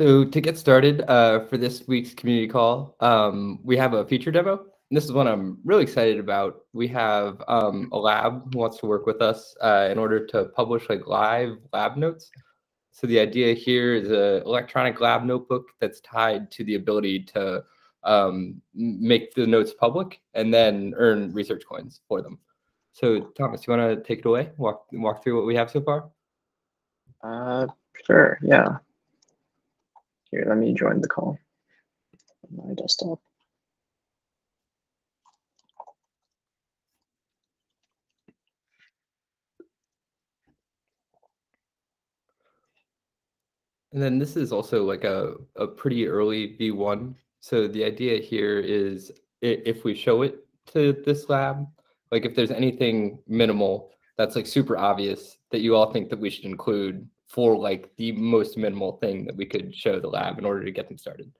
So to get started uh, for this week's community call, um, we have a feature demo. And this is one I'm really excited about. We have um, a lab who wants to work with us uh, in order to publish like live lab notes. So the idea here is an electronic lab notebook that's tied to the ability to um, make the notes public and then earn research coins for them. So Thomas, you want to take it away? Walk walk through what we have so far. Uh, sure. Yeah. Here, let me join the call on my desktop. And then this is also like a, a pretty early V1. So the idea here is if we show it to this lab, like if there's anything minimal that's like super obvious that you all think that we should include for like the most minimal thing that we could show the lab in order to get them started.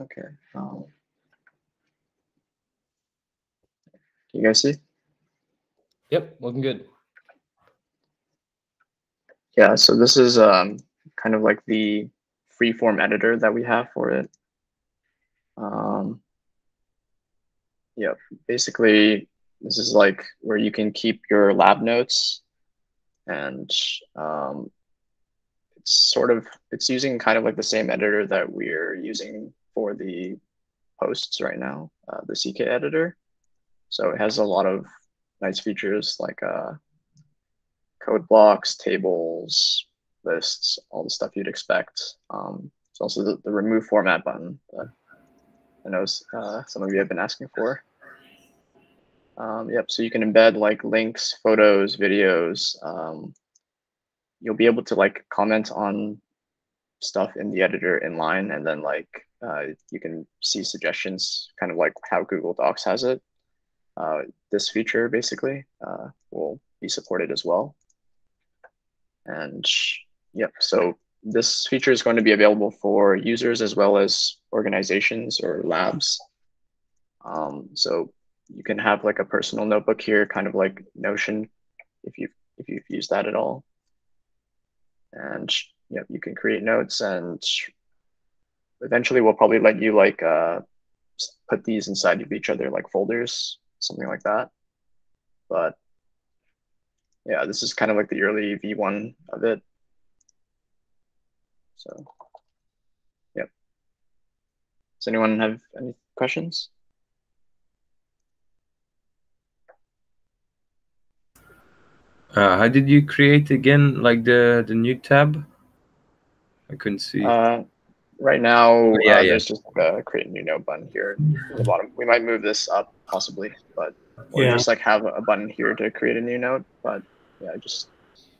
Okay. Um, can you guys see? Yep, looking good. Yeah, so this is um, kind of like the freeform editor that we have for it. Um, yeah, basically, this is like where you can keep your lab notes and um, it's sort of, it's using kind of like the same editor that we're using for the posts right now, uh, the CK editor. So it has a lot of nice features like uh, code blocks, tables, lists, all the stuff you'd expect. Um, it's also the, the remove format button that I know uh, some of you have been asking for. Um, yep, so you can embed like links, photos, videos. Um, you'll be able to like comment on stuff in the editor in line and then like uh, you can see suggestions, kind of like how Google Docs has it. Uh, this feature basically uh, will be supported as well. And yep, so this feature is going to be available for users as well as organizations or labs. Um, so you can have like a personal notebook here, kind of like Notion, if you if you've used that at all. And yep, you can create notes and eventually we'll probably let you like uh, put these inside of each other like folders, something like that. But yeah, this is kind of like the early V1 of it. So, yep. Does anyone have any questions? Uh, how did you create again, like the the new tab? I couldn't see. Uh, right now, oh, yeah, uh, yeah. there's just a create a new note button here at the bottom. We might move this up possibly, but or Yeah. just like have a button here to create a new note. But yeah, just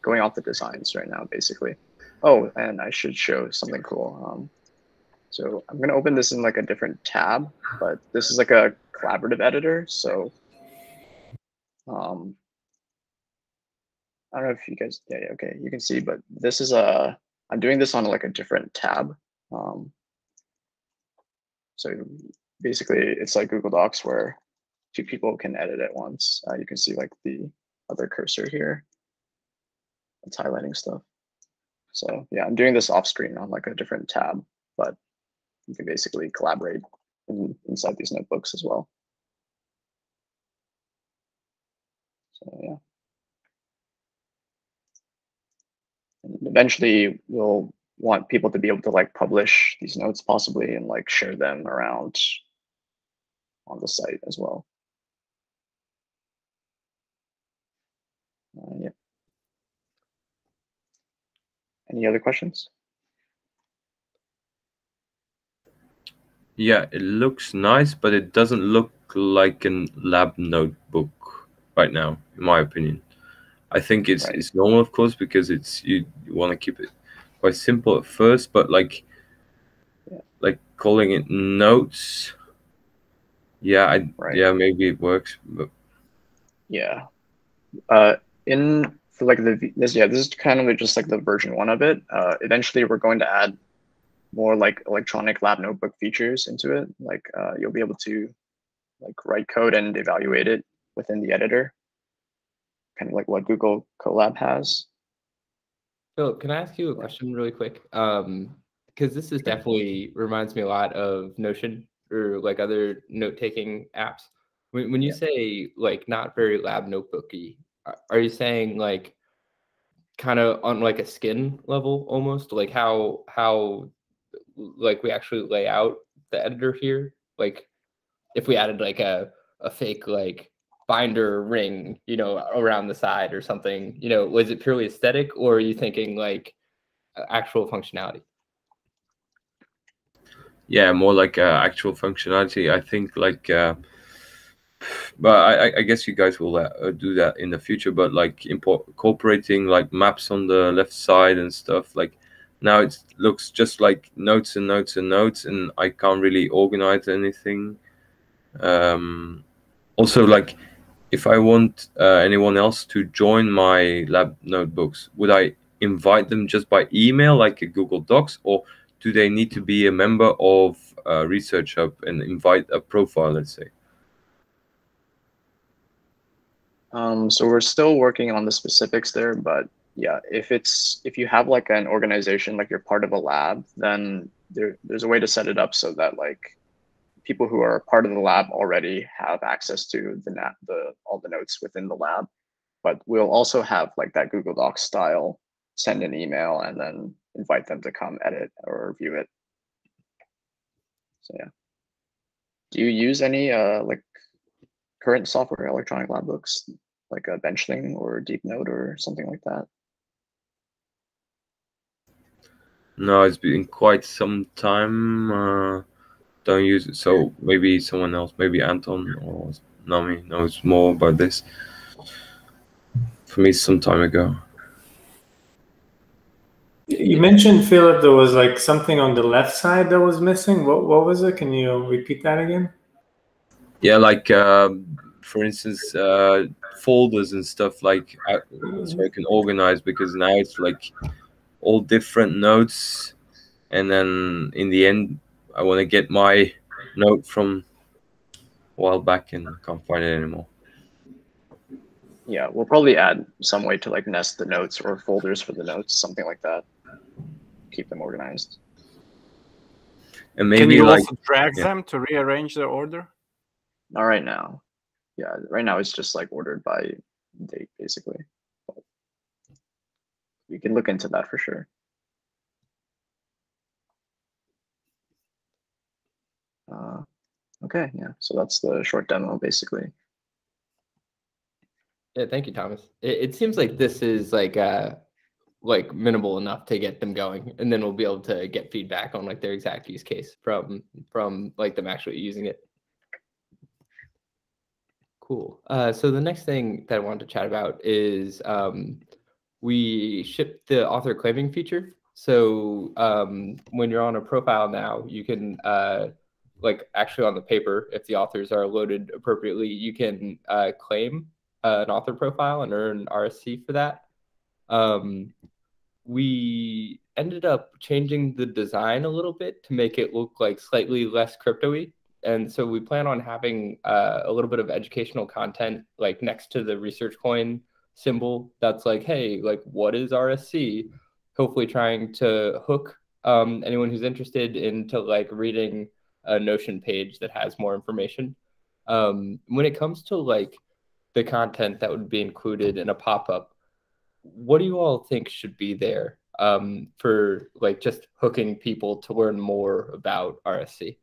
going off the designs right now, basically. Oh, and I should show something cool. Um, so I'm gonna open this in like a different tab, but this is like a collaborative editor. So um, I don't know if you guys, yeah, yeah, okay, you can see, but this is a, I'm doing this on like a different tab. Um, so basically it's like Google Docs where two people can edit at once. Uh, you can see like the other cursor here. It's highlighting stuff. So yeah, I'm doing this off screen on like a different tab, but you can basically collaborate in, inside these notebooks as well. So yeah. And eventually we'll want people to be able to like publish these notes possibly and like share them around on the site as well. Uh, yeah. Any other questions? Yeah, it looks nice, but it doesn't look like a lab notebook right now, in my opinion. I think it's Right. it's normal, of course, because it's you, you want to keep it quite simple at first, but like like calling it notes. Yeah, I Right. yeah maybe it works, but Yeah. Uh, in for like the this yeah this is kind of just like the version one of it. Uh, eventually we're going to add more like electronic lab notebook features into it. Like uh, you'll be able to like write code and evaluate it within the editor, kind of like what Google Colab has. Philip, can I ask you a question really quick? Um, because this is definitely reminds me a lot of Notion or like other note-taking apps. When when you Yeah. say like not very lab notebooky, are, are you saying like kind of on like a skin level almost? Like how how like we actually lay out the editor here? Like if we added like a a fake like binder ring, you know, around the side or something, you know, was it purely aesthetic or are you thinking like actual functionality? yeah, more like uh, actual functionality. I think like, uh, but I, I- guess you guys will uh, do that in the future. But like import, incorporating like maps on the left side and stuff. Like now it looks just like notes and notes and notes, and I can't really organize anything. Um, also, like if I want uh, anyone else to join my lab notebooks, would I invite them just by email, like a Google Docs, or do they need to be a member of Research Hub and invite a profile, let's say? Um, so we're still working on the specifics there, but yeah, if it's if you have like an organization, like you're part of a lab, then there there's a way to set it up so that like people who are part of the lab already have access to the nat the all the notes within the lab. But we'll also have like that Google Docs style, send an email and then invite them to come edit or review it. So yeah. Do you use any uh like current software electronic lab books like a benchling or deep note or something like that No, it's been quite some time. Uh, don't use it. So maybe someone else, maybe Anton or Nami knows more about this. For me, some time ago. You mentioned Philip. There was like something on the left side that was missing. What what was it? Can you repeat that again? Yeah, like uh, for instance, uh, folders and stuff like uh, so I can organize because now it's like all different notes, and then in the end, I want to get my note from a while back and I can't find it anymore. yeah we'll probably add some way to like nest the notes or folders for the notes something like that keep them organized And Can maybe you like also drag yeah. them to rearrange their order? not right now yeah right now it's just like ordered by date basically but we can look into that for sure uh, okay yeah so that's the short demo basically Yeah, thank you, Thomas. It, it seems like this is like uh like minimal enough to get them going, and then we'll be able to get feedback on like their exact use case from from like them actually using it. Cool. Uh, so the next thing that I wanted to chat about is um, we shipped the author claiming feature. So um, when you're on a profile now, you can uh, like actually on the paper, if the authors are loaded appropriately, you can uh, claim uh, an author profile and earn RSC for that. Um, we ended up changing the design a little bit to make it look like slightly less crypto-y. And so we plan on having uh, a little bit of educational content like next to the research coin symbol that's like, hey, like what is RSC? Hopefully trying to hook um, anyone who's interested into like reading a Notion page that has more information. Um, when it comes to like the content that would be included in a pop-up what do you all think should be there um, for like just hooking people to learn more about rsc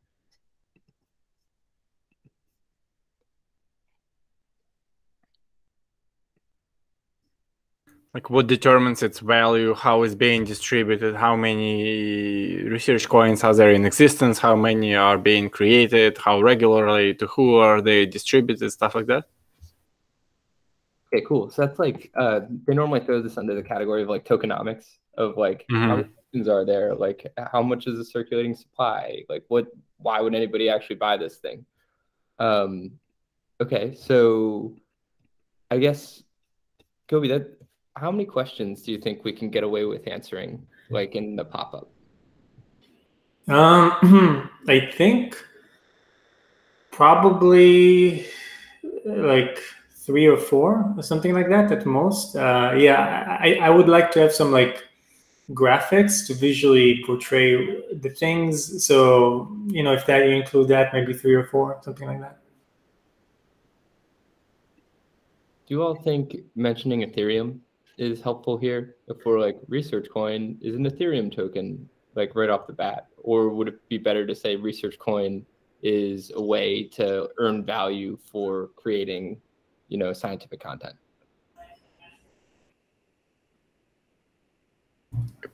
Like what determines its value, how it's being distributed, how many research coins are there in existence, how many are being created, how regularly, to who are they distributed, stuff like that? okay cool so that's like uh, they normally throw this under the category of like tokenomics of like how Mhm. many are there? Like, how much is the circulating supply? Like, what? Why would anybody actually buy this thing? Um, okay, so I guess, Kobe, that how many questions do you think we can get away with answering, like in the pop up? Um, I think probably like three or four or something like that at most. Uh, yeah, I, I would like to have some like graphics to visually portray the things. So, you know, if that you include that, maybe three or four, something like that. Do you all think mentioning Ethereum is helpful here? for like research coin is an Ethereum token, like right off the bat, or would it be better to say research coin is a way to earn value for creating, you know, scientific content?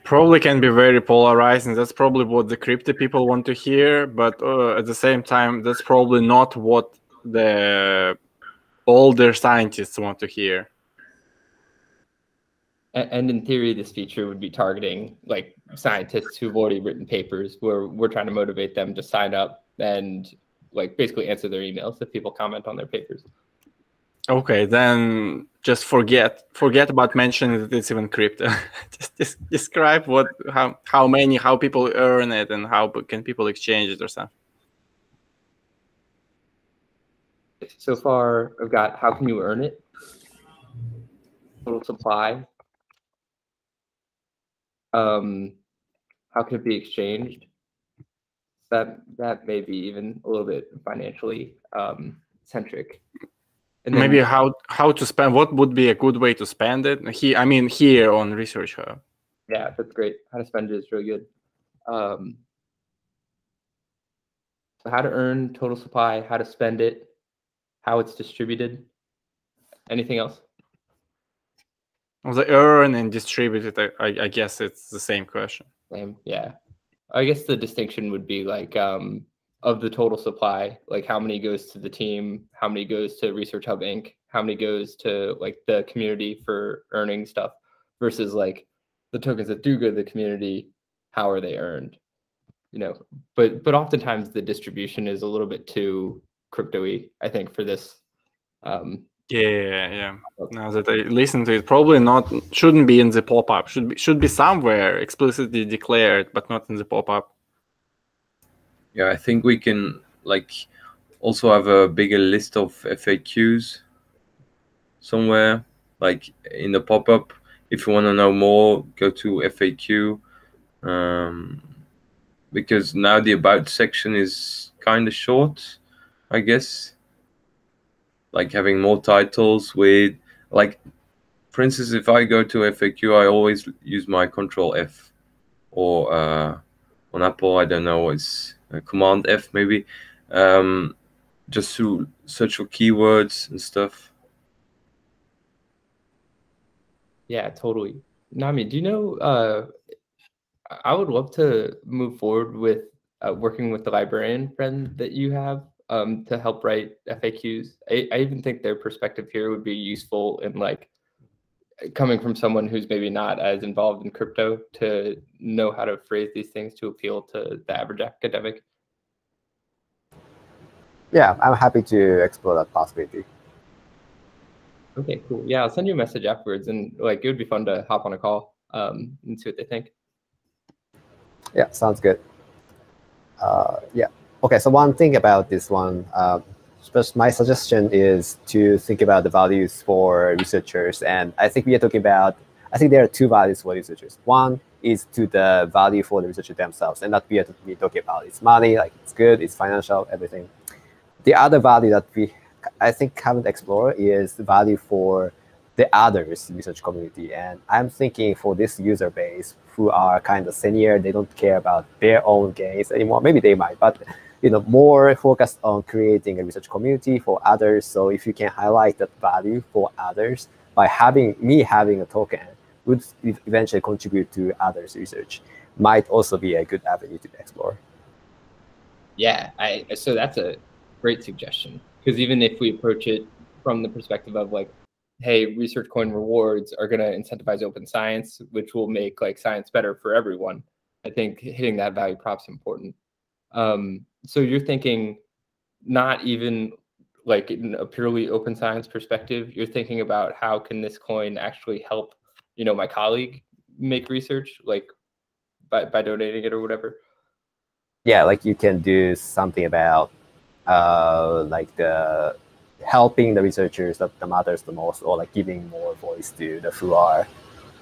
probably can be very polarizing that's probably what the crypto people want to hear but uh, at the same time that's probably not what the older scientists want to hear and in theory this feature would be targeting like scientists who've already written papers where we're trying to motivate them to sign up and like basically answer their emails if people comment on their papers. Okay then just forget forget about mentioning that it's even crypto. Just, just describe what how how many how people earn it and how can people exchange it or something. So far i've got how can you earn it? Total supply um, how can it be exchanged? That that may be even a little bit financially um, centric. And maybe how how to spend what would be a good way to spend it? He i mean here on research hub yeah that's great. How to spend it is really good. Um, so how to earn total supply how to spend it how it's distributed. Anything else the earn and distributed, I, I guess it's the same question. Same, yeah. I guess the distinction would be like um, of the total supply, like how many goes to the team, how many goes to Research Hub Inc., how many goes to like the community for earning stuff, versus like the tokens that do go to the community, how are they earned? You know, but but oftentimes the distribution is a little bit too crypto-y, I think, for this um, yeah, yeah. Now that I listen to it, probably not shouldn't be in the pop-up. Should be should be somewhere explicitly declared, but not in the pop-up. Yeah, I think we can like also have a bigger list of FAQs somewhere, like in the pop-up. If you want to know more, go to FAQ. Um, because now the about section is kind of short, I guess like having more titles with like for instance if i go to faq i always use my control f or uh, on apple i don't know it's uh, command f maybe um, just to search for keywords and stuff. Yeah totally. Nami do you know uh, i would love to move forward with uh, working with the librarian friend that you have um, to help write FAQs. I, I even think their perspective here would be useful in like coming from someone who's maybe not as involved in crypto to know how to phrase these things to appeal to the average academic. Yeah, I'm happy to explore that possibility. Okay, cool. Yeah, I'll send you a message afterwards, and like it would be fun to hop on a call um, and see what they think. Yeah, sounds good. Uh, yeah. Okay, so one thing about this one, uh, my suggestion is to think about the values for researchers. And I think we are talking about, I think there are two values for researchers. One is to the value for the researcher themselves, and that we are talking about it's money, like it's good, it's financial, everything. The other value that we, I think, haven't explored is the value for the others research community. And I'm thinking for this user base who are kind of senior, they don't care about their own gains anymore. Maybe they might, but you know, more focused on creating a research community for others. So if you can highlight that value for others by having me having a token would eventually contribute to others' research might also be a good avenue to explore. Yeah, I so that's a great suggestion because even if we approach it from the perspective of like, hey, research coin rewards are going to incentivize open science, which will make like science better for everyone. I think hitting that value prop is important. Um, so you're thinking not even like in a purely open science perspective, you're thinking about how can this coin actually help, you know, my colleague make research, like by, by donating it or whatever? Yeah, like you can do something about uh, like the helping the researchers that, that matters the most, or like giving more voice to the who are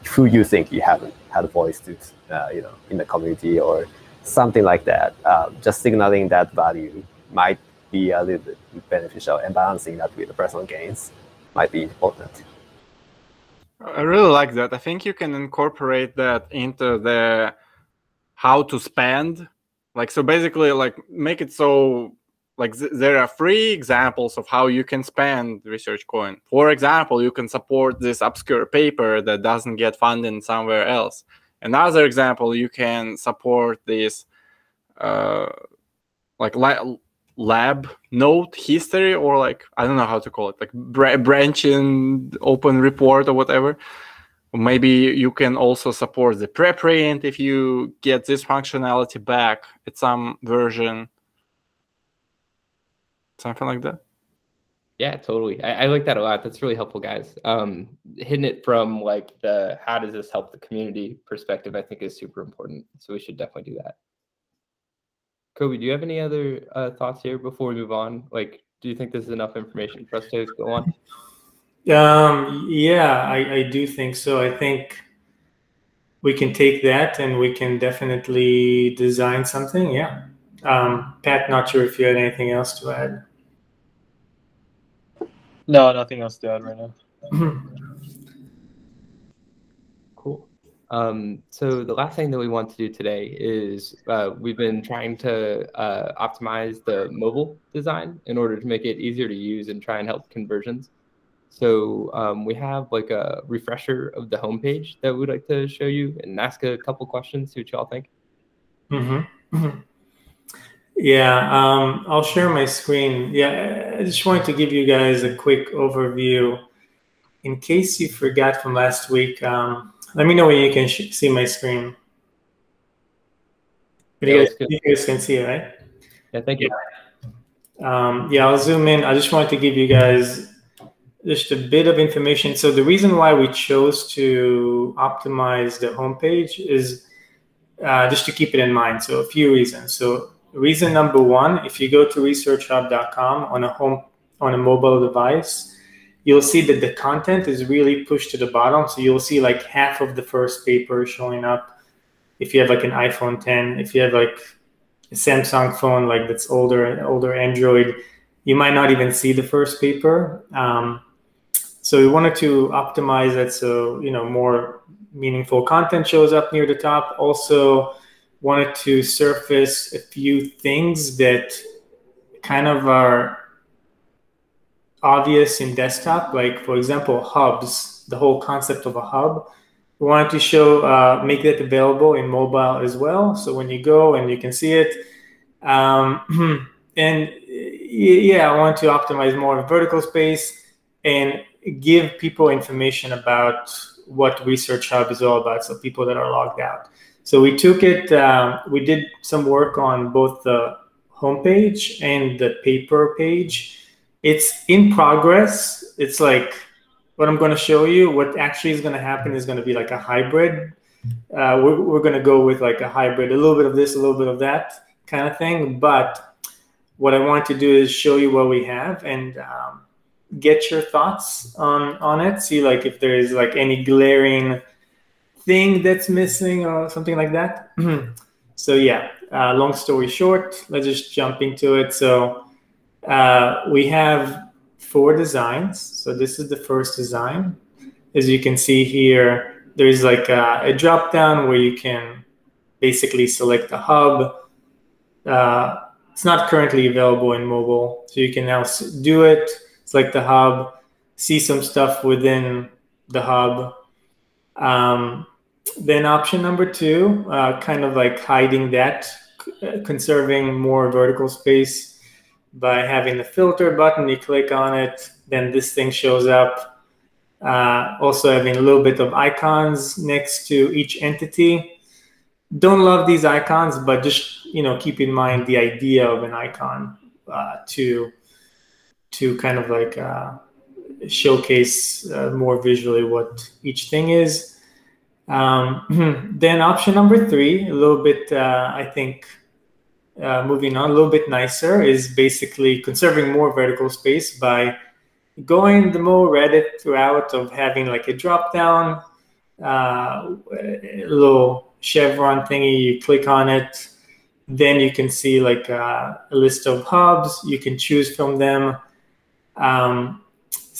who you think you haven't had a voice to, uh, you know, in the community or something like that. Um, just signaling that value might be a little bit beneficial and balancing that with the personal gains might be important. I really like that. I think you can incorporate that into the how to spend. Like so basically like make it so like th there are free examples of how you can spend research coin. For example, you can support this obscure paper that doesn't get funding somewhere else. Another example, you can support this uh, like lab note history or like I don't know how to call it, like branching open report or whatever. Maybe you can also support the preprint if you get this functionality back at some version. Something like that. Yeah, totally. I, I, like that a lot. That's really helpful, guys. Um, hitting it from like the how does this help the community perspective, I think is super important. So we should definitely do that. Kobe, do you have any other uh, thoughts here before we move on? Like, do you think this is enough information for us to go on? Um, yeah, I, I do think so. I think we can take that and we can definitely design something. Yeah. Um, Pat, not sure if you had anything else to add. No, nothing else to add right now. Um, so the last thing that we want to do today is uh, we've been trying to uh, optimize the mobile design in order to make it easier to use and try and help conversions. So um, we have like a refresher of the homepage that we'd like to show you and ask a couple questions, see what y'all think. Mm-hmm. Yeah, um, I'll share my screen. Yeah, I just wanted to give you guys a quick overview. In case you forgot from last week, um, let me know when you can see my screen. You guys, you, guys, can see it, right? Yeah, thank you. Um, yeah, I'll zoom in. I just wanted to give you guys just a bit of information. So the reason why we chose to optimize the homepage is uh, just to keep it in mind. So a few reasons. So reason number one, if you go to researchhub.com on a home on a mobile device, you'll see that the content is really pushed to the bottom. So you'll see like half of the first paper showing up. If you have like an iPhone 10, if you have like a Samsung phone like that's older, older Android, you might not even see the first paper. Um, so we wanted to optimize it so you know more meaningful content shows up near the top. Also wanted to surface a few things that kind of are obvious in desktop, like for example, hubs, the whole concept of a hub. We wanted to show, uh, make that available in mobile as well. So when you go and you can see it. Um, and yeah, I want to optimize more vertical space and give people information about what Research Hub is all about. So people that are logged out. So we took it, um, we did some work on both the homepage and the paper page it's in progress. It's like what I'm going to show you. What actually is going to happen is going to be like a hybrid. Uh, we're we're going to go with like a hybrid, a little bit of this, a little bit of that kind of thing. But what I want to do is show you what we have and um, get your thoughts on on it. See like if there is like any glaring thing that's missing or something like that. so yeah, uh, long story short, let's just jump into it. So uh, we have four designs. So this is the first design. As you can see here, there's like a, a drop down where you can basically select a hub. Uh, it's not currently available in mobile, so you can now do it, select the hub, see some stuff within the hub. Um, then option number two, uh, kind of like hiding that, conserving more vertical space by having the filter button. You click on it, then this thing shows up. Uh, also having a little bit of icons next to each entity. don't love these icons, but just you know keep in mind the idea of an icon uh, to to kind of like uh, showcase uh, more visually what each thing is. Um, then option number three, a little bit, uh, I think, uh, moving on, a little bit nicer, is basically conserving more vertical space by going the more Reddit route of having like a drop down, uh, a little chevron thingy. You click on it, then you can see like uh, a list of hubs. You can choose from them. Um,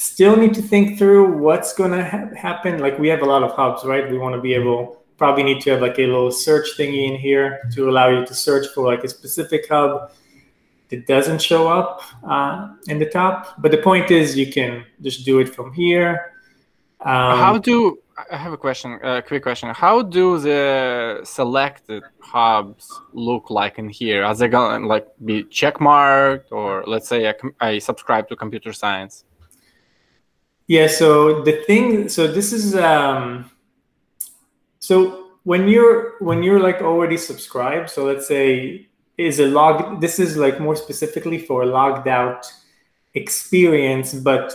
still need to think through what's going to ha happen. Like we have a lot of hubs, right? We want to be able, probably need to have like a little search thingy in here to allow you to search for like a specific hub that doesn't show up uh, in the top. But the point is you can just do it from here. Um, How do I have a question, a quick question. How do the selected hubs look like in here? Are they going to like be checkmarked or let's say I, I subscribe to computer science? Yeah, so the thing, so this is, um, so when you're, when you're like already subscribed, so let's say is a log, this is like more specifically for a logged out experience, but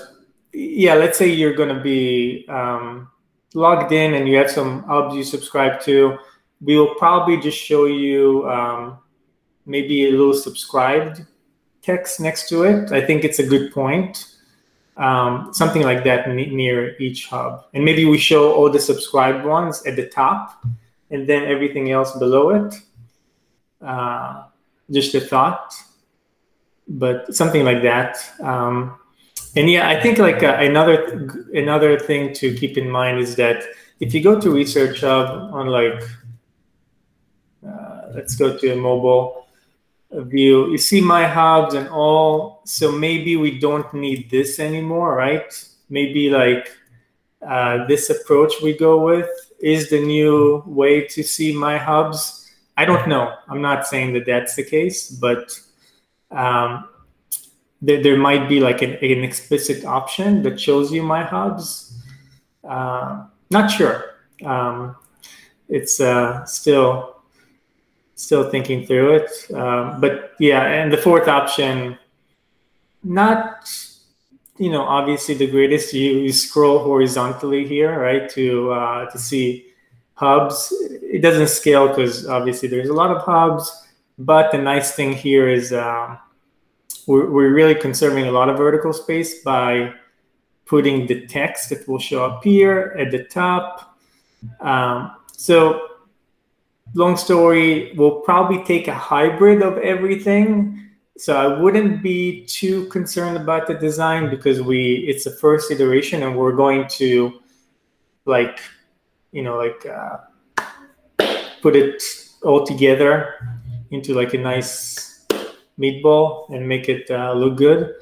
yeah, let's say you're to be, um, logged in and you have some hubs you subscribe to, we will probably just show you um, maybe a little subscribed text next to it. I think it's a good point. Um, something like that near each hub. And maybe we show all the subscribed ones at the top and then everything else below it. Uh, just a thought, but something like that. Um, and yeah, I think like uh, another another thing to keep in mind is that if you go to Research Hub on like, uh, let's go to a mobile view, you see my hubs and all. So maybe we don't need this anymore, right? Maybe like uh, this approach we go with is the new way to see my hubs. I don't know. I'm not saying that that's the case, but um, there, there might be like an, an explicit option that shows you my hubs. Uh, not sure. Um, it's uh, still still thinking through it. Um, but yeah, and the fourth option, not you know obviously the greatest. You, you scroll horizontally here, right, to uh, to see hubs. It doesn't scale because obviously there's a lot of hubs. But the nice thing here is um, we're, we're really conserving a lot of vertical space by putting the text that will show up here at the top. Um, so long story, we'll probably take a hybrid of everything. So I wouldn't be too concerned about the design because we it's the first iteration and we're going to like, you know, like uh, put it all together into like a nice meatball and make it uh, look good.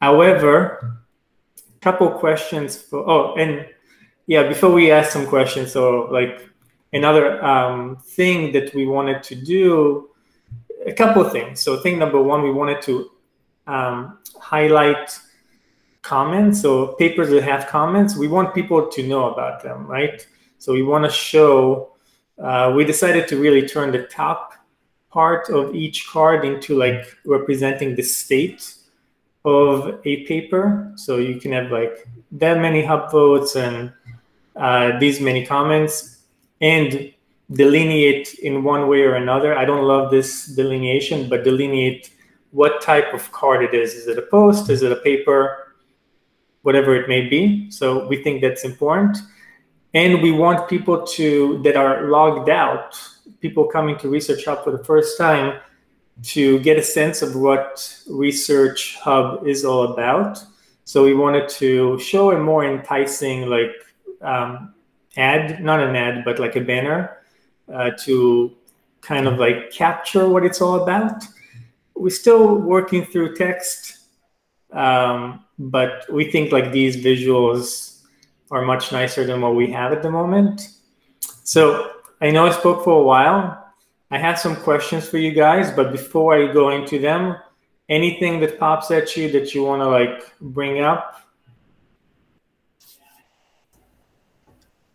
However, a couple questions for, oh, and yeah, before we ask some questions, so like another um, thing that we wanted to do, a couple of things. So thing number one, we wanted to um, highlight comments. So papers that have comments, we want people to know about them, right? So we want to show, uh, we decided to really turn the top part of each card into like representing the state of a paper. So you can have like that many hub votes and uh, these many comments and delineate in one way or another. I don't love this delineation, but delineate what type of card it is. Is it a post? Is it a paper? Whatever it may be. So we think that's important. And we want people to that are logged out people coming to Research Hub for the first time to get a sense of what Research Hub is all about. So we wanted to show a more enticing, like um, ad, not an ad, but like a banner uh, to kind of like capture what it's all about. We're still working through text, um, but we think like these visuals are much nicer than what we have at the moment. So I know I spoke for a while. I have some questions for you guys, but before I go into them, anything that pops at you that you want to like bring up?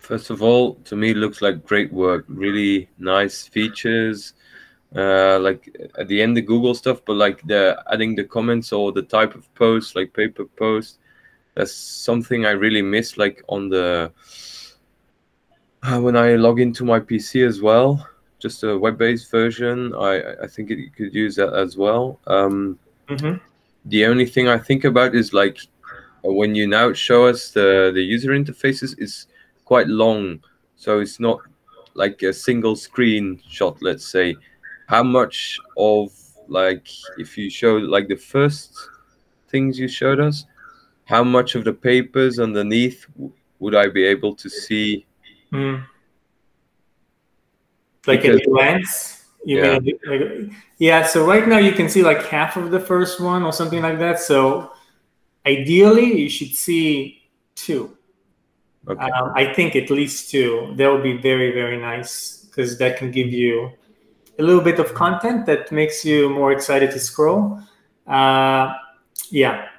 First of all, to me, it looks like great work. Really nice features. Uh, like at the end, the Google stuff, but like the adding the comments or the type of post, like paper post, that's something I really miss. Like on the uh, when I log into my PC as well, just a web-based version. I I think it could use that as well. Um, Mhm. The only thing I think about is like when you now show us the the user interfaces, it's quite long, so it's not like a single screen shot. Let's say, how much of like if you show like the first things you showed us, how much of the papers underneath would I be able to see? Mm. Like a Because- glance? You Yeah. mean like, yeah, so right now you can see like half of the first one or something like that. So ideally you should see two. Okay. Um, I think at least two. That would be very, very nice because that can give you a little bit of content that makes you more excited to scroll. Uh, yeah.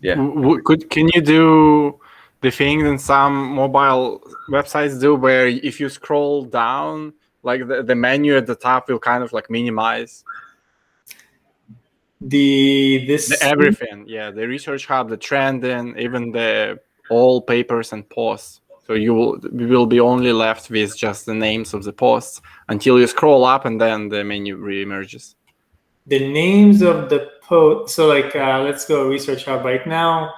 Yeah. W- w- could can you do the thing that some mobile websites do, where if you scroll down, like the, the menu at the top will kind of like minimize The this the everything. Yeah, the research hub, the trend and even the all papers and posts. So you will you will be only left with just the names of the posts until you scroll up, and then the menu reemerges. the names of the post so like uh, let's go research hub right now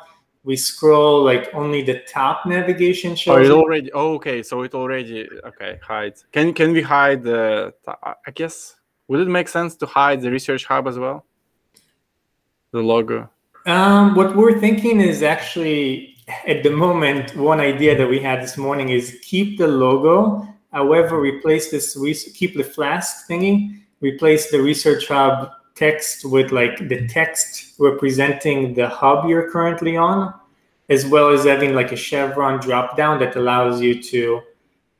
we scroll like only the top navigation Oh, shows it it. already. Oh, okay, so it already. Okay, hide. Can can we hide the? I guess would it make sense to hide the research hub as well? The logo. um, what we're thinking is actually at the moment one idea that we had this morning is keep the logo. However replace this keep the flask thingy. Replace the research hub text with like the text representing the hub you're currently on as well as having like a chevron drop down that allows you to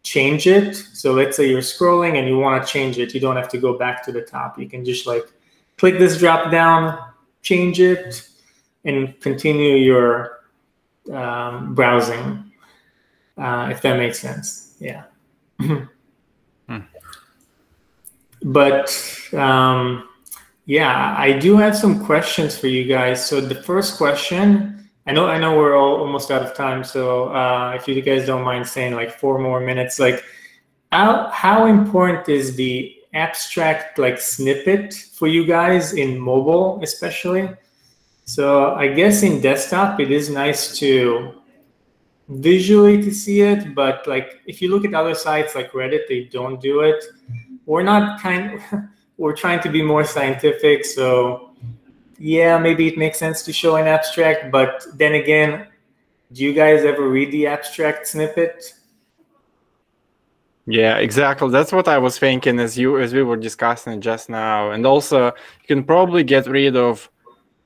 change it. So let's say you're scrolling and you want to change it. You don't have to go back to the top. You can just like click this drop down change it and continue your um, browsing uh, if that makes sense. Yeah. But um, yeah i do have some questions for you guys. So the first question i know i know we're all almost out of time so uh, if you guys don't mind saying like four more minutes like how, how important is the abstract like snippet for you guys in mobile especially so i guess in desktop it is nice to visually to see it but like if you look at other sites like reddit they don't do it we're not kind we're trying to be more scientific so yeah maybe it makes sense to show an abstract but then again do you guys ever read the abstract snippet Yeah, exactly. That's what I was thinking as you as we were discussing just now. And also, you can probably get rid of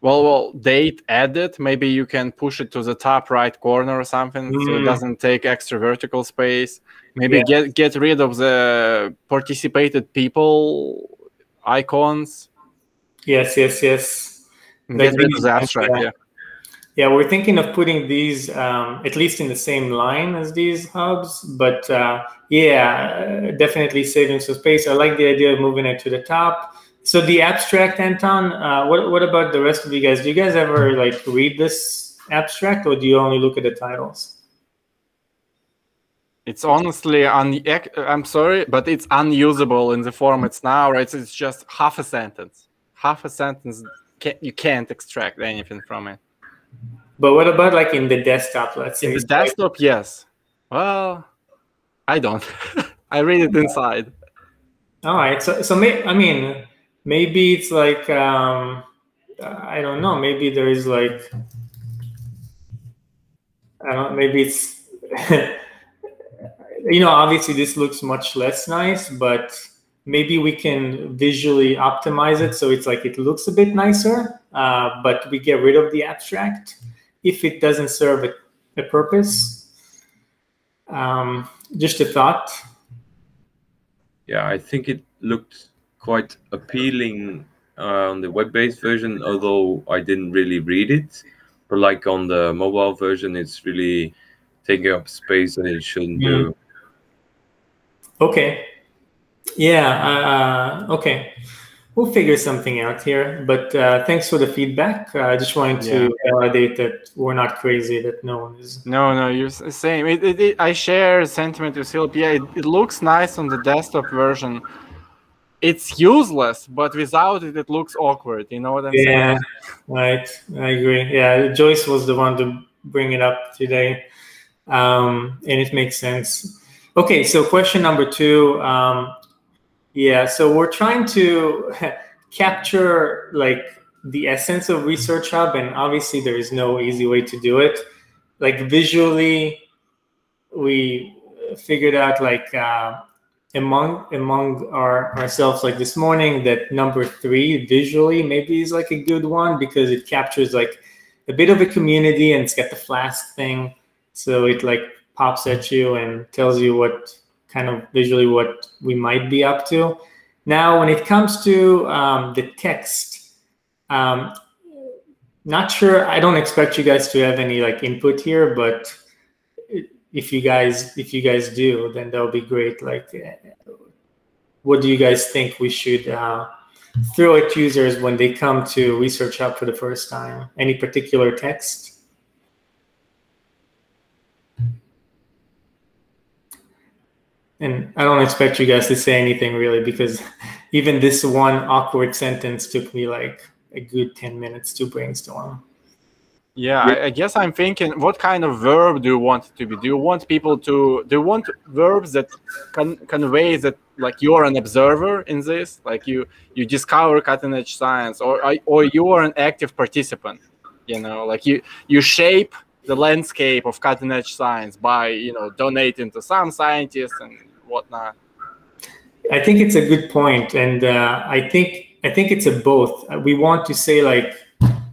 well, well, date edit. Maybe you can push it to the top right corner or something, so it Mm. doesn't take extra vertical space. Maybe Yeah. get get rid of the participated people icons. yes yes yes Get rid of the abstract. yeah. Yeah. Yeah, we're thinking of putting these um, at least in the same line as these hubs, but uh, yeah, definitely saving some space. I like the idea of moving it to the top. So the abstract, Anton. Uh, what what about the rest of you guys? Do you guys ever like read this abstract, or do you only look at the titles? It's honestly un- I'm sorry, but it's unusable in the form it's now. Right? It's just half a sentence. Half a sentence. Can't, you can't extract anything from it. But what about like in the desktop? Let's say In the It's like- desktop, yes. Well, I don't. I read it inside. All right. So, so may, I mean, maybe it's like um, I don't know. Maybe there is like I don't. Maybe it's you know. Obviously, this looks much less nice, but maybe we can visually optimize it so it's like it looks a bit nicer. Uh, but we get rid of the abstract if it doesn't serve a, a purpose. Um, just a thought. Yeah, I think it looked quite appealing uh, on the web-based version, although I didn't really read it. But like on the mobile version, it's really taking up space that it shouldn't Mm. do. Okay. Yeah. Uh, okay. We'll figure something out here. But uh, thanks for the feedback. Uh, I just wanted to validate that we're not crazy. That no one is. No, no, you're s- same. It, it, it, I share a sentiment with Philip. Yeah, it, it looks nice on the desktop version. It's useless, but without it, it looks awkward. You know what I'm Yeah. saying? Right. I agree. Yeah. Joyce was the one to bring it up today, um, and it makes sense. Okay. So question number two. Um, yeah. So we're trying to capture like the essence of Research Hub, and obviously there is no easy way to do it. Like visually, we figured out like uh, among among our ourselves like this morning that number three visually maybe is like a good one because it captures like a bit of a community and it's got the flask thing, so it like pops at you and tells you what kind of visually what we might be up to. Now, when it comes to um, the text, um, not sure. I don't expect you guys to have any like input here, but if you guys if you guys do, then that'll be great. Like, uh, what do you guys think we should uh, throw at users when they come to Research Hub for the first time? Any particular text? And I don't expect you guys to say anything really because even this one awkward sentence took me like a good 10 minutes to brainstorm. Yeah, I, I guess I'm thinking, what kind of verb do you want it to be? Do you want people to? Do you want verbs that con- convey that like you're an observer in this, like you you discover cutting edge science, or or you are an active participant? You know, like you you shape the landscape of cutting edge science by you know donating to some scientists and whatnot. I think it's a good point, and uh, I think I think it's a both. We want to say like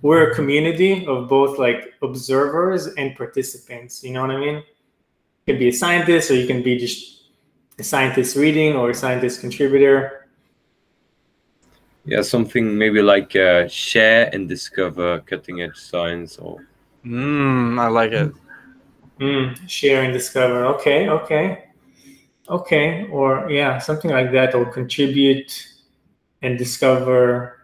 we're a community of both like observers and participants. You know what I mean? You can be a scientist, or you can be just a scientist reading or a scientist contributor. Yeah, something maybe like uh, share and discover cutting edge science or Mm, I like it. Mm, share and discover. Okay, okay, okay. Or yeah, something like that. Or contribute and discover,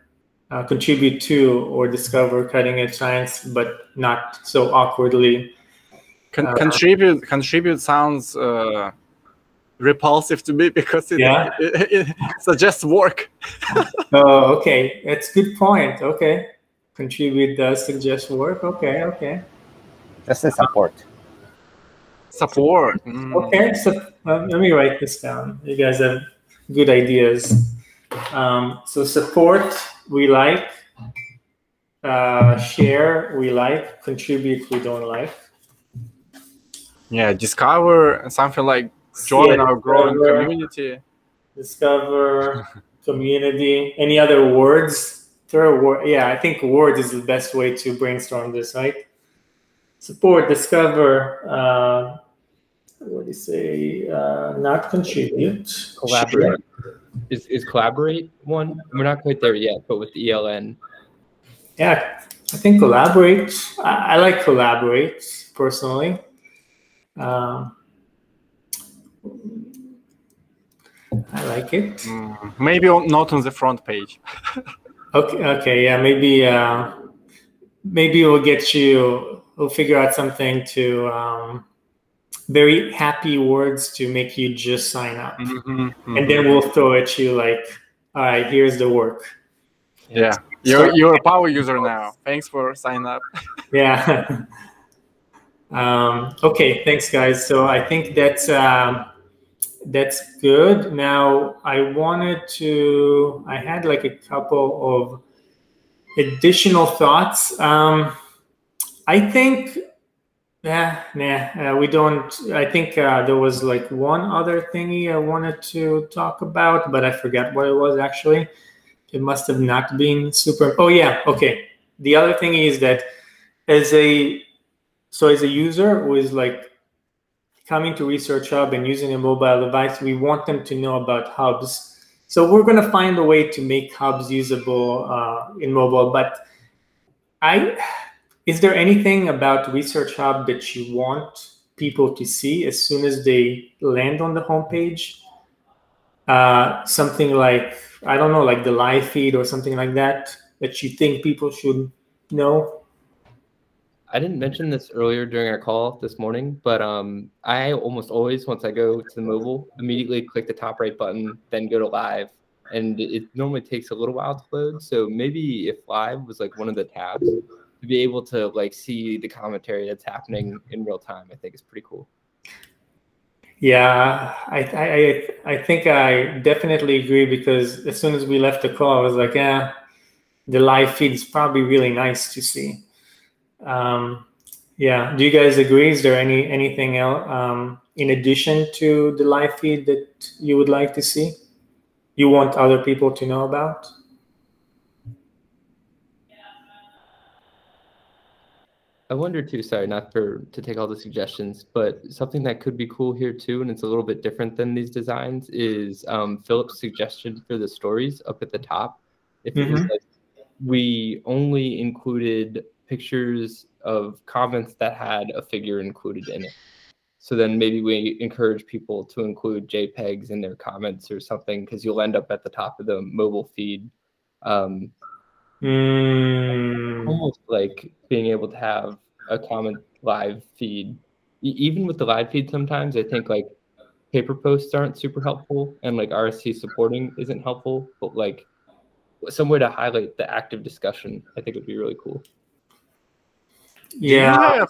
uh, contribute to or discover cutting edge science, but not so awkwardly. Con- Uh, contribute contribute sounds uh, repulsive to me because it, Yeah. it, it suggests work. Oh, okay. That's good point. Okay. Contribute does suggest work. Okay, okay. That's say support. Support. Mm. Okay, so uh, let me write this down. You guys have good ideas. Um, so support, we like. Uh, share, we like. Contribute, we don't like. Yeah, discover something like join Yeah, our growing discover. community. Discover, community. Any other words? Throw word. Yeah, I think words is the best way to brainstorm this, right? Support, discover. Uh, what do you say? Uh, not contribute. Collaborate. Is is collaborate one? We're not quite there yet, but with the ELN. Yeah, I think collaborate. I, I like collaborate personally. Um, I like it. Mm, Maybe on, not on the front page. Okay, okay, yeah, maybe uh, maybe we'll get you. We'll figure out something to um, very happy words to make you just sign up, Mhm, and then we'll throw at you like, all right, here's the work. yeah, you're you're a power user now. Thanks for signing up. Yeah. um, okay, thanks, guys. So I think that's um, that's good. Now I wanted to. I had like a couple of additional thoughts. Um, I think. Nah, nah, uh, we don't. I think uh, there was like one other thingy I wanted to talk about, but I forget what it was actually. It must have not been super. Oh yeah, okay. The other thing is that as a so as a user who is like coming to research hub and using a mobile device we want them to know about hubs so we're going to find a way to make hubs usable uh, in mobile but i is there anything about research hub that you want people to see as soon as they land on the homepage. Uh, something like I don't know, like the live feed or something like that that you think people should know. I didn't mention this earlier during our call this morning, but um, I almost always, once I go to the mobile, immediately click the top right button, then go to live, and it normally takes a little while to load. So maybe if live was like one of the tabs, to be able to like see the commentary that's happening in real time, I think is pretty cool. Yeah, I, I I think I definitely agree because as soon as we left the call, I was like, yeah, the live feed is probably really nice to see. Um, yeah, do you guys agree? Is there any anything else um, in addition to the live feed that you would like to see? You want other people to know about? I wonder too, sorry, not for to take all the suggestions, but something that could be cool here too, and it's a little bit different than these designs, is um, Philip's suggestion for the stories up at the top. If mm -hmm. like, we only included pictures of comments that had a figure included in it. So then maybe we encourage people to include JPEGs in their comments or something because you'll end up at the top of the mobile feed. Um, mm. Almost like being able to have a comment live feed. Even with the live feed, sometimes I think like paper posts aren't super helpful and like RSC supporting isn't helpful, but like some way to highlight the active discussion, I think would be really cool. Yeah. Do you, have,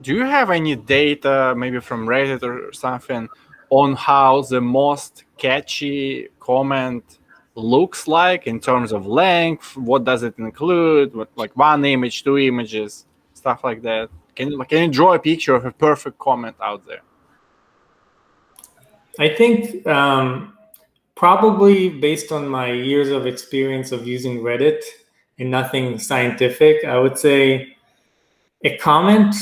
do you have any data, maybe from Reddit or something, on how the most catchy comment looks like in terms of length? What does it include? What, like one image, two images, stuff like that. Can you can you draw a picture of a perfect comment out there? I think um, probably based on my years of experience of using Reddit and nothing scientific, I would say a comment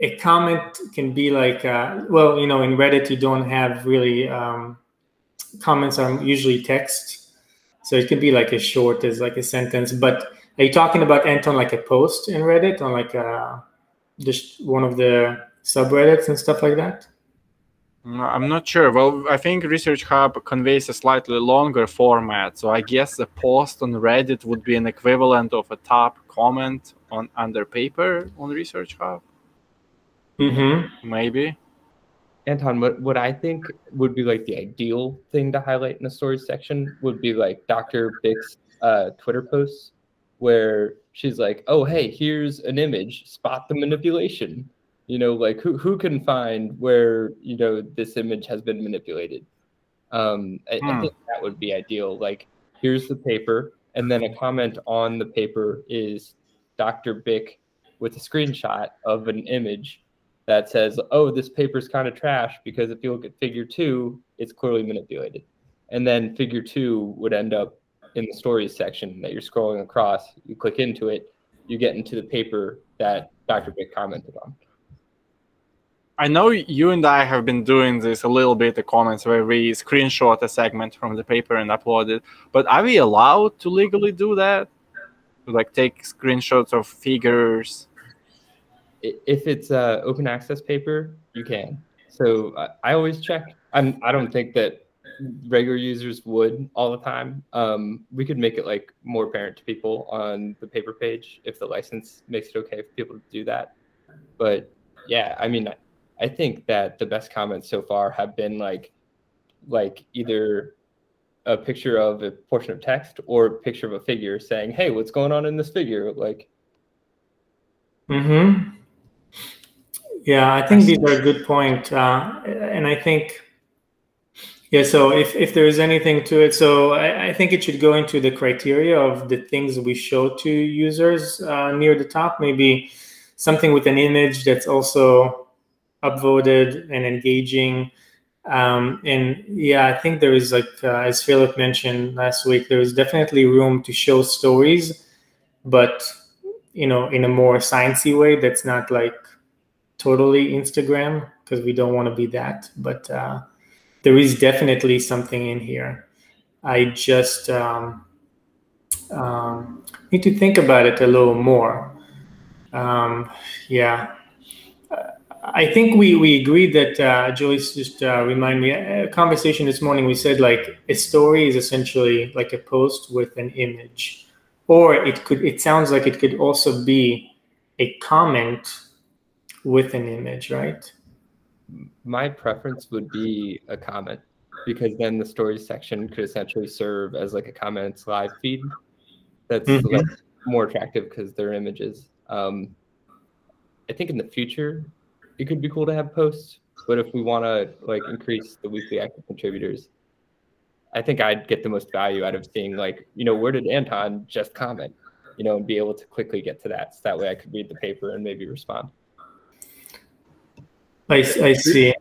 a comment can be like uh, well you know in reddit you don't have really um, comments are usually text so it could be like as short as like a sentence but are you talking about anton like a post in reddit on like uh, just one of the subreddits and stuff like that I'm not sure. Well, I think Research Hub conveys a slightly longer format, so I guess a post on Reddit would be an equivalent of a top comment on under paper on Research Hub. Mm-hmm. Maybe. Anton, what, what I think would be like the ideal thing to highlight in the stories section would be like Dr. Bik's uh, Twitter posts where she's like, oh, hey, here's an image, spot the manipulation you know like who, who can find where you know this image has been manipulated um I, I, hmm. think that would be ideal like here's the paper and then a comment on the paper is dr bik with a screenshot of an image that says oh this paper's kind of trash because if you look at figure two it's clearly manipulated and then figure two would end up in the stories section that you're scrolling across you click into it you get into the paper that dr bik commented on I know you and I have been doing this a little bit, the comments where we screenshot a segment from the paper and upload it. But are we allowed to legally do that? Like take screenshots of figures? If it's a open access paper, you can. So uh, I always check. I'm, I don't think that regular users would all the time. Um, we could make it like more apparent to people on the paper page if the license makes it okay for people to do that. But yeah, I mean, I think that the best comments so far have been like like either a picture of a portion of text or a picture of a figure saying, "Hey, what's going on in this figure?" Like. Hmm. Yeah, I think these are a good point, uh, and I think. Yeah, so if, if there is anything to it, so I, I, think it should go into the criteria of the things we show to users uh, near the top. Maybe something with an image that's also upvoted and engaging. Um, and yeah, I think there is like uh, as Philip mentioned last week, there is definitely room to show stories, but you know, in a more sciencey way. That's not like totally Instagram because we don't want to be that. But uh, there is definitely something in here. I just um, um, need to think about it a little more. Um, yeah, I think we we agreed that uh, Joyce just uh, remind me a conversation this morning. We said like a story is essentially like a post with an image, or it could. It sounds like it could also be a comment with an image, right? My preference would be a comment because then the stories section could essentially serve as like a comments live feed. That's Mhm. like, more attractive because they're images. Um, I think in the future it could be cool to have posts, but if we want to like increase the weekly active contributors, I think I'd get the most value out of seeing like you know where did Anton just comment, you know, and be able to quickly get to that. So that way I could read the paper and maybe respond. I, I see.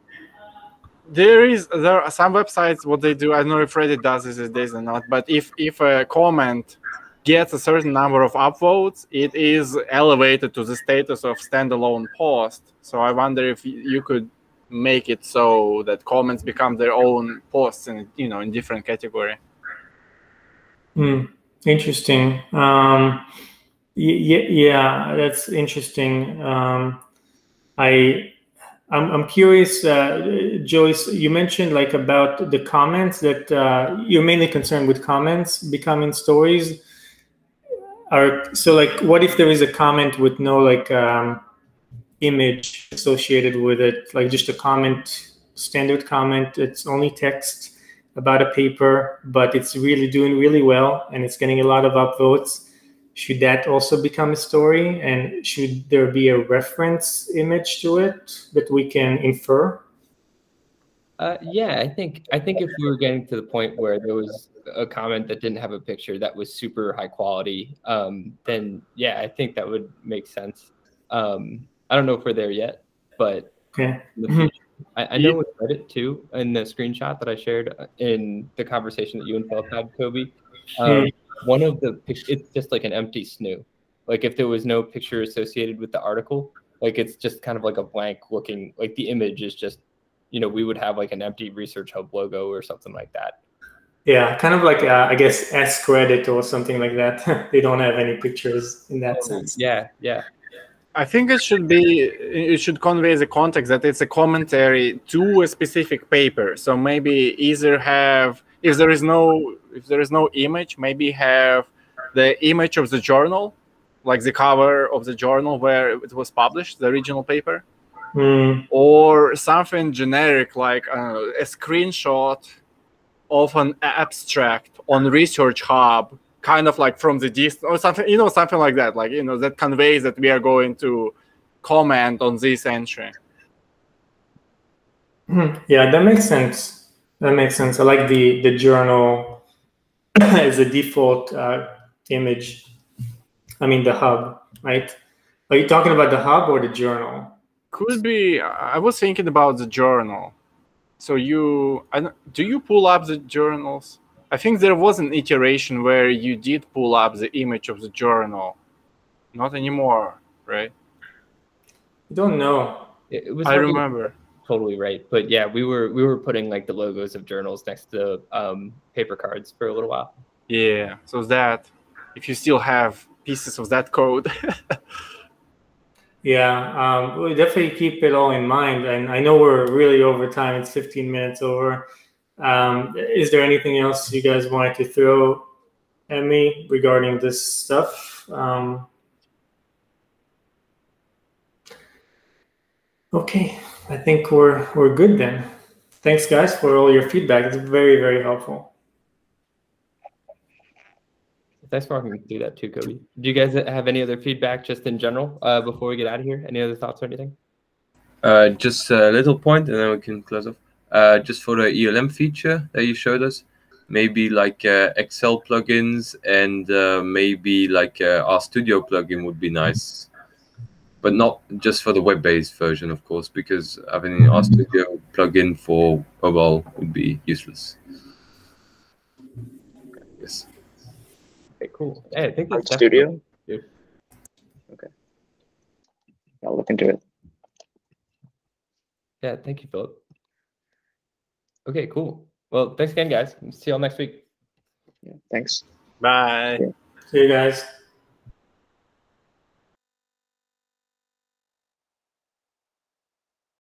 there is there are some websites what they do i don't know if reddit does this these days or not but if if a comment gets a certain number of upvotes it is elevated to the status of standalone post so i wonder if you could make it so that comments become their own posts in you know in different category Hmm, interesting. Um, yeah, yeah, that's interesting. Um, I, I'm, I'm curious, uh, Joyce. You mentioned like about the comments that uh, you're mainly concerned with comments becoming stories. Are so like, what if there is a comment with no like um, image associated with it, like just a comment, standard comment. It's only text about a paper, but it's really doing really well and it's getting a lot of upvotes. Should that also become a story? And should there be a reference image to it that we can infer? Uh, yeah, I think I think if we were getting to the point where there was a comment that didn't have a picture that was super high quality, um, then yeah, I think that would make sense. Um, I don't know if we're there yet, but Okay. in the future, I, I know with Reddit too, in the screenshot that I shared uh, in the conversation that you and Philip had, Kobe, um, one of the it's just like an empty snoo. Like if there was no picture associated with the article, like it's just kind of like a blank looking, like the image is just, you know, we would have like an empty Research Hub logo or something like that. Yeah, kind of like uh, I guess AskReddit or something like that. they don't have any pictures in that sense. Yeah, yeah. I think it should be it should convey the context that it's a commentary to a specific paper. So maybe either have if there is no if there is no image, maybe have the image of the journal, like the cover of the journal where it was published, the original paper, Hmm. or something generic like uh, a screenshot of an abstract on Research Hub kind of like from the distance or something, you know, something like that. Like, you know, that conveys that we are going to comment on this entry. Hmm. Yeah, that makes sense. That makes sense. I like the the journal as a default uh, image. I mean, the hub, right? Are you talking about the hub or the journal? Could be, I was thinking about the journal. So you, I don't, do you pull up the journals? I think there was an iteration where you did pull up the image of the journal. Not anymore, right? I don't know. It, it was I remember. Totally right. But yeah, we were we were putting like the logos of journals next to um, paper cards for a little while. Yeah, so that if you still have pieces of that code, Yeah, um, we definitely keep it all in mind. And I know we're really over time. It's 15 minutes over. Um, is there anything else you guys wanted to throw at me regarding this stuff? Um, okay, I think we're we're good then. Thanks, guys, for all your feedback. It's very very helpful. Thanks for walking me through that too, Kobe. Do you guys have any other feedback just in general uh, before we get out of here? Any other thoughts or anything? Uh, just a little point, and then we can close off. Uh, just for the ELN feature that you showed us, maybe like uh, Excel plugins and uh, maybe like uh, RStudio plugin would be nice, but not just for the web-based version, of course, because having our mm-hmm. Studio plugin for mobile would be useless. Yes. Okay, cool. Hey, I think Art that's Studio? Yeah. Okay. I'll look into it. Yeah, thank you, Philip. Okay, cool. Well, thanks again, guys. See y'all next week. Yeah, thanks. bye. See you guys.